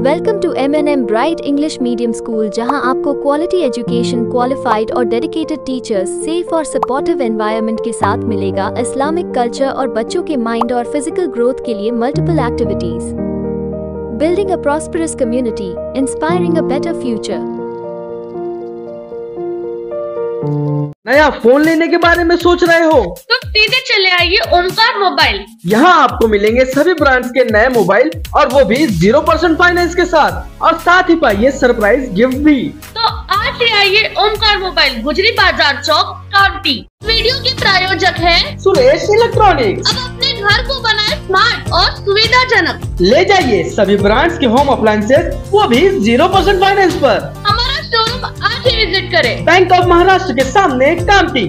Welcome to M N M bright English medium school जहाँ आपको quality education qualified और dedicated teachers safe और supportive environment के साथ मिलेगा इस्लामिक कल्चर और बच्चों के माइंड और फ़िज़िकल ग्रोथ के लिए multiple activities building a prosperous community inspiring a better future नया फ़ोन लेने के बारे में सोच रहे हो? तो सीधे चले आइए ओमकार मोबाइल। यहाँ आपको मिलेंगे सभी ब्रांड्स के नए मोबाइल और वो भी ज़ीरो परसेंट फाइनेंस के साथ। और साथ ही पाइए सरप्राइज़ गिफ्ट भी। तो आज ले आइए ओमकार मोबाइल गुजरी बाज़ार चौक कांटी। वीडियो के प्रायोजक है सुरेश इलेक्ट्रॉनिक्स। अब अपने घर को बनाए स्मार्ट और सुविधाजनक। ले जाइए सभी ब्रांड्स के होम अप्लायसेज वो भी ज़ीरो परसेंट फाइनेंस पर। आज ही विज़िट करें। बैंक ऑफ़ महाराष्ट्र के सामने कामटी